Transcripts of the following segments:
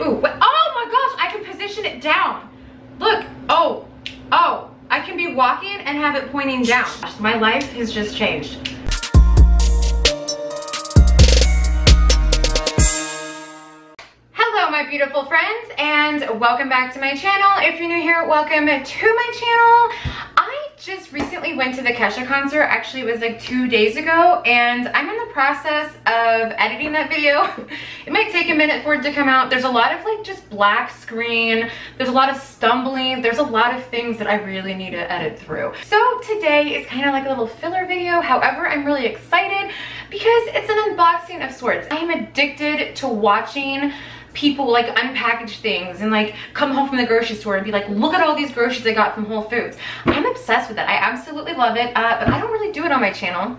Ooh, wait, oh my gosh, I can position it down. Look, oh, oh, I can be walking and have it pointing down. My life has just changed. Hello, my beautiful friends, and welcome back to my channel. If you're new here, welcome to my channel. Just recently went to the Kesha concert. Actually, it was like two days ago, and I'm in the process of editing that video. it might take a minute for it to come out. There's a lot of like just black screen. There's a lot of stumbling. There's a lot of things that I really need to edit through. So today is kind of like a little filler video. However, I'm really excited because it's an unboxing of sorts. I am addicted to watching people like unpackage things and like come home from the grocery store and be like, look at all these groceries I got from Whole Foods. I'm obsessed with it. I absolutely love it, uh, but I don't really do it on my channel.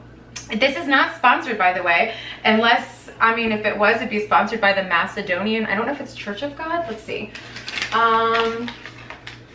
This is not sponsored, by the way, unless, I mean, if it was, it'd be sponsored by the Macedonian. I don't know if it's Church of God. Let's see. Um,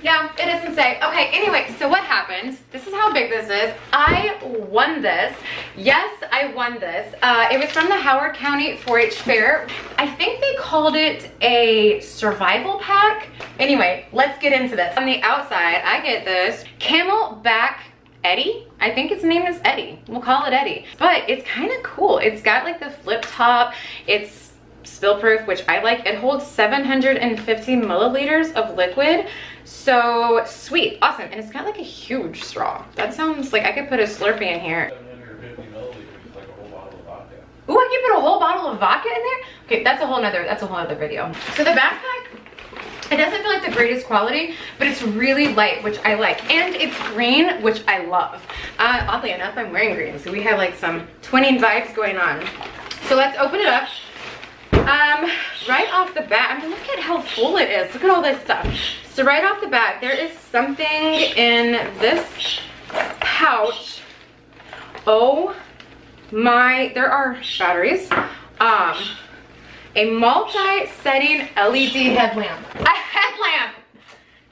yeah, it is doesn't. Okay, anyway, so what happened? This is how big this is. I won this. Yes, I won this. Uh, it was from the Howard County 4-H Fair. I think they called it a survival pack. Anyway, let's get into this. On the outside, I get this CamelBak Eddie. I think its name is Eddie. We'll call it Eddie. But it's kind of cool. It's got like the flip top. It's spill proof, which I like. It holds 750 milliliters of liquid. So sweet, awesome. And it's got like a huge straw. That sounds like I could put a Slurpee in here. Ooh, I can put a whole bottle of vodka in there? Okay, that's a whole nother, that's a whole other video. So the backpack, it doesn't feel like the greatest quality, but it's really light, which I like. And it's green, which I love. Uh, oddly enough, I'm wearing green, so we have like some twinning vibes going on. So let's open it up. Um, right off the bat, I mean, look at how full it is. Look at all this stuff. So right off the bat, there is something in this pouch. Oh my, there are batteries. Um, a multi-setting LED headlamp. A headlamp!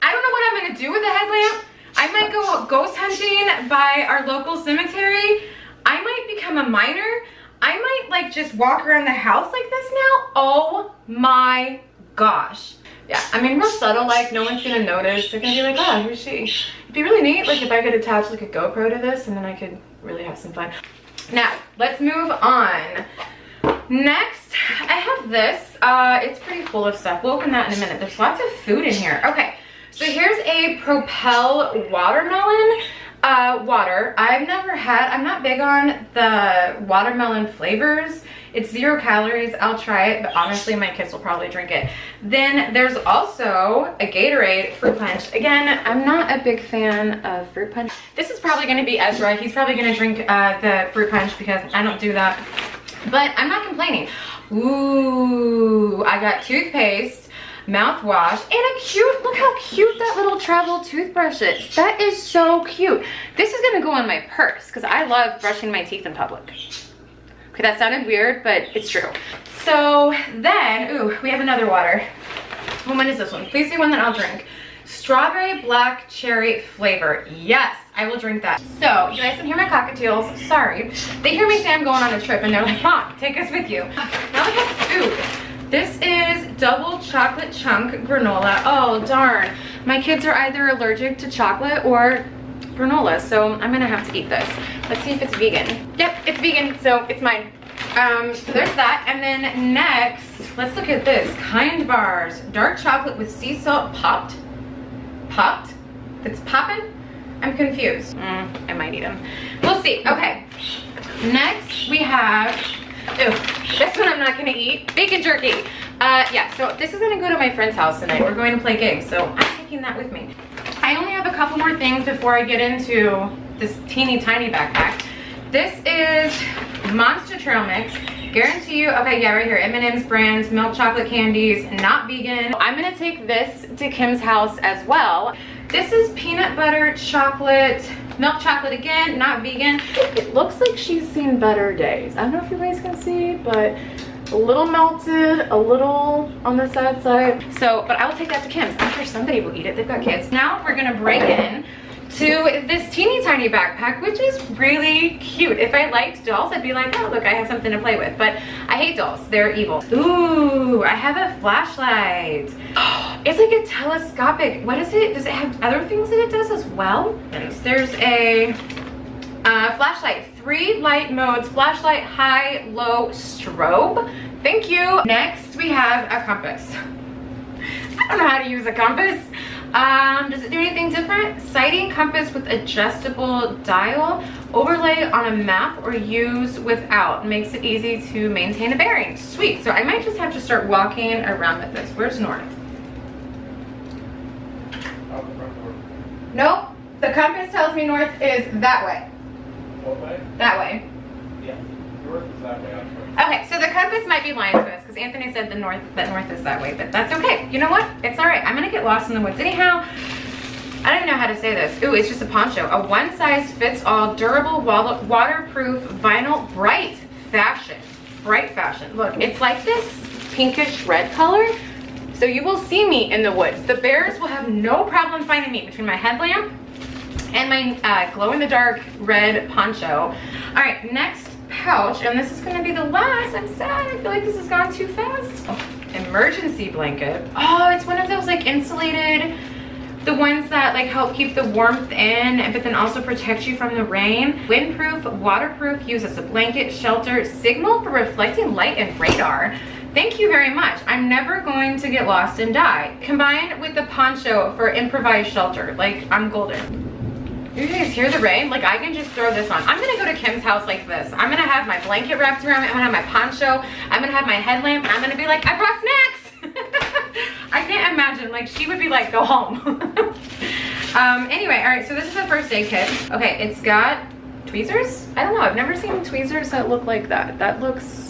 I don't know what I'm gonna do with a headlamp. I might go ghost hunting by our local cemetery. I might become a miner. I might like just walk around the house like this now. Oh my gosh. Yeah, I mean real subtle, like no one's gonna notice. They're gonna be like, oh, who's she? It'd be really neat like if I could attach like a GoPro to this and then I could really have some fun. Now, let's move on. Next, I have this. Uh, it's pretty full of stuff. We'll open that in a minute. There's lots of food in here. Okay, so here's a Propel watermelon uh, water. I've never had, I'm not big on the watermelon flavors. It's zero calories. I'll try it, but honestly, my kids will probably drink it. Then there's also a Gatorade fruit punch. Again, I'm not a big fan of fruit punch. This is probably gonna be Ezra. He's probably gonna drink uh, the fruit punch because I don't do that. But I'm not complaining. Ooh, I got toothpaste mouthwash and a cute, look how cute that little travel toothbrush is. That is so cute. This is gonna go on my purse because I love brushing my teeth in public. Okay, that sounded weird, but it's true. So then, ooh, we have another water. One is this one? Please say one that I'll drink. Strawberry black cherry flavor. Yes, I will drink that. So, you guys can hear my cockatiels. Sorry. They hear me say I'm going on a trip and they're like, Mom, take us with you. Now we have food. This is double chocolate chunk granola. Oh, darn. My kids are either allergic to chocolate or granola, so I'm gonna have to eat this. Let's see if it's vegan. Yep, it's vegan, so it's mine. Um, so there's that. And then next, let's look at this. Kind bars. Dark chocolate with sea salt popped. Popped? It's popping? I'm confused. Mm, I might eat them. We'll see. Okay. Next, we have This one I'm not gonna eat. Bacon jerky. Uh, yeah, so this is gonna go to my friend's house tonight. We're going to play games, so I'm taking that with me. I only have a couple more things before I get into this teeny tiny backpack. This is Monster Trail Mix. Guarantee you, okay, yeah, right here, M&M's brands, milk chocolate candies, not vegan. I'm gonna take this to Kim's house as well. This is peanut butter chocolate Milk chocolate again, not vegan. It looks like she's seen better days. I don't know if you guys can see, but a little melted, a little on the sad side. So, but I will take that to Kim's. I'm sure somebody will eat it. They've got kids. Now we're gonna break in to this teeny tiny backpack, which is really cute. If I liked dolls, I'd be like, oh, look, I have something to play with. But I hate dolls. They're evil. Ooh, I have a flashlight. Oh, It's like a telescopic. What is it? Does it have other things that it does as well? There's a uh, flashlight. Three light modes. Flashlight, high, low, strobe. Thank you. Next, we have a compass. I don't know how to use a compass. Um, does it do anything different? Sighting compass with adjustable dial, overlay on a map or use without. Makes it easy to maintain a bearing. Sweet, so I might just have to start walking around with this. Where's north? Nope, the compass tells me north is that way. What way? That way. Yeah. North is that way, Okay, so the compass might be lying to us because Anthony said the north that north is that way, but that's okay. You know what? It's all right. I'm gonna get lost in the woods anyhow. I don't even know how to say this. Ooh, it's just a poncho. A one size fits all durable wa- waterproof vinyl bright fashion. Bright fashion. Look, it's like this pinkish red color. So you will see me in the woods. The bears will have no problem finding me between my headlamp and my uh, glow in the dark red poncho. All right, next pouch, and this is gonna be the last. I'm sad, I feel like this has gone too fast. Emergency blanket. Oh, it's one of those like insulated, the ones that like help keep the warmth in, but then also protect you from the rain. Windproof, waterproof, use as a blanket, shelter, signal for reflecting light and radar. Thank you very much. I'm never going to get lost and die. Combined with the poncho for improvised shelter. Like, I'm golden. You guys hear the rain? Like I can just throw this on. I'm gonna go to Kim's house like this. I'm gonna have my blanket wrapped around me. I'm gonna have my poncho. I'm gonna have my headlamp. I'm gonna be like, I brought snacks. I can't imagine. Like she would be like, go home. um, anyway, all right. So this is the first aid kit. Okay, it's got tweezers. I don't know. I've never seen tweezers that look like that. That looks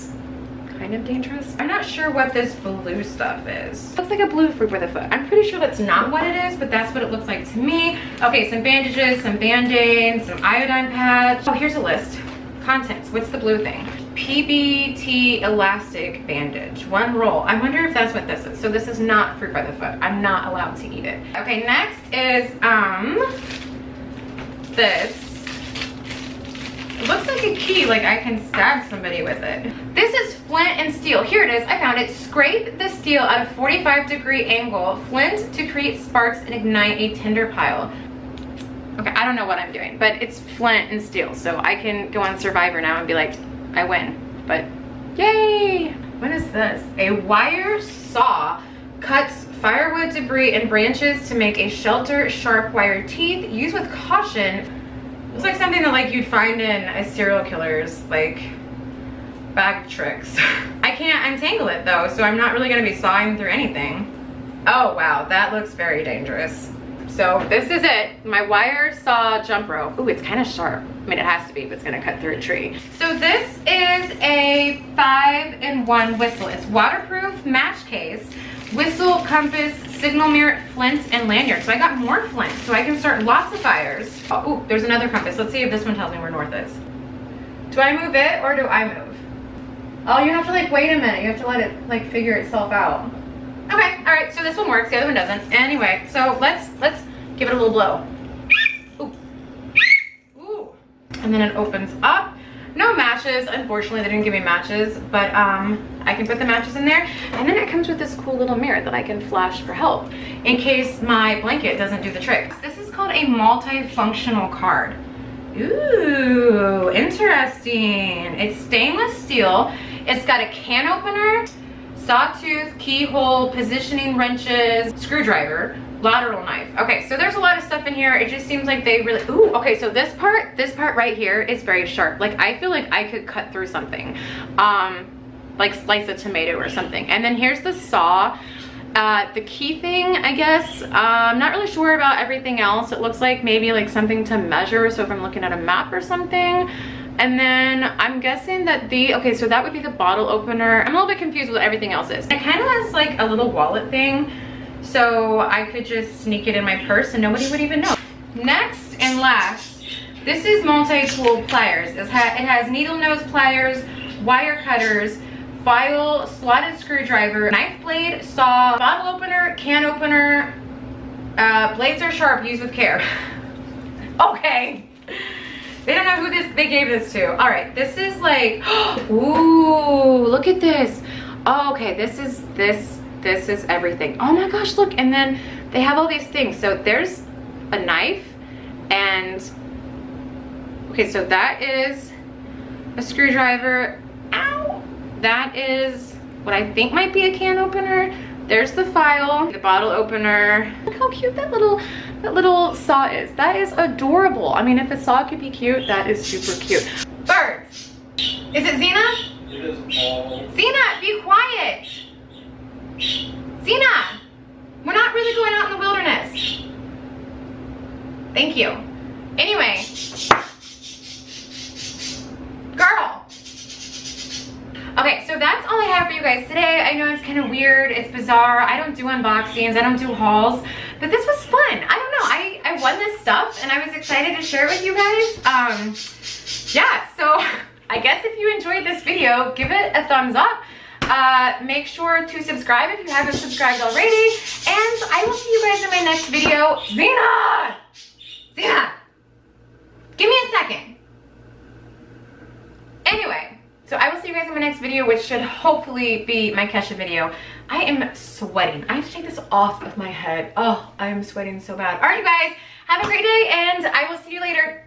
kind of dangerous. I'm not sure what this blue stuff is. Looks like a blue fruit with a foot. I'm pretty sure that's not what it is, but that's what it looks like to me. Okay, some bandages, some band-aids, some iodine patch. Oh, here's a list. Contents, what's the blue thing? PBT elastic bandage, one roll. I wonder if that's what this is. So this is not fruit by the foot. I'm not allowed to eat it. Okay, next is um this. Looks like a key, like I can stab somebody with it. This is flint and steel. Here it is, I found it. Scrape the steel at a 45 degree angle. Flint to create sparks and ignite a tinder pile. Okay, I don't know what I'm doing, but it's flint and steel. So I can go on Survivor now and be like, I win, but yay. What is this? A wire saw cuts firewood debris and branches to make a shelter sharp wire teeth. Use with caution it's like something that like you'd find in a serial killer's like bag tricks. I can't untangle it though, so I'm not really gonna be sawing through anything. Oh wow, that looks very dangerous. So this is it, my wire saw jump rope. Ooh, it's kind of sharp. I mean, it has to be if it's gonna cut through a tree. So this is a five in one whistle. It's waterproof match case, whistle, compass, signal mirror, flint, and lanyard. So I got more flint, so I can start lots of fires. Oh, ooh, there's another compass. Let's see if this one tells me where north is. Do I move it or do I move? Oh, you have to like wait a minute. You have to let it like figure itself out. Okay, all right, so this one works, the other one doesn't. Anyway, so let's let's give it a little blow. Ooh. Ooh. And then it opens up. No matches, unfortunately they didn't give me matches, but um, I can put the matches in there. And then it comes with this cool little mirror that I can flash for help in case my blanket doesn't do the trick. This is called a multifunctional card. Ooh, interesting. It's stainless steel. It's got a can opener, sawtooth, keyhole, positioning wrenches, screwdriver, lateral knife. Okay, so there's a lot of stuff in here. It just seems like they really, ooh, okay, so this part, this part right here is very sharp. Like I feel like I could cut through something, um, like slice a tomato or something. And then here's the saw. Uh, the key thing, I guess, uh, I'm not really sure about everything else. It looks like maybe like something to measure. So if I'm looking at a map or something, and then I'm guessing that the, okay, so that would be the bottle opener. I'm a little bit confused with everything else is. It kind of has like a little wallet thing so I could just sneak it in my purse and nobody would even know. Next and last, this is multi-tool pliers. It has needle nose pliers, wire cutters, file, slotted screwdriver, knife blade, saw, bottle opener, can opener. Uh, blades are sharp, use with care. Okay. They don't know who this, they gave this to. All right, this is like, ooh, look at this. Oh, okay, this is, this, this is everything. Oh my gosh, look, and then they have all these things. So there's a knife and, okay, so that is a screwdriver. Ow! That is what I think might be a can opener. There's the file, the bottle opener. Look how cute that little that little saw is. That is adorable. I mean, if a saw could be cute, that is super cute. Birds. Is it Xena? It is all. Xena, be quiet. Xena, we're not really going out in the wilderness. Thank you. Anyway. Girl. Okay, so that's all I have for you guys today. I know it's kind of weird, it's bizarre. I don't do unboxings, I don't do hauls, but this was fun. I Won this stuff and I was excited to share it with you guys. Um, yeah, so I guess if you enjoyed this video, give it a thumbs up. Uh, make sure to subscribe if you haven't subscribed already. And I will see you guys in my next video. Xena! Xena! Give me a second. Anyway, so I will see you guys in my next video, which should hopefully be my Kesha video. I am sweating. I have to take this off of my head. Oh, I am sweating so bad. All right, you guys, have a great day, and I will see you later.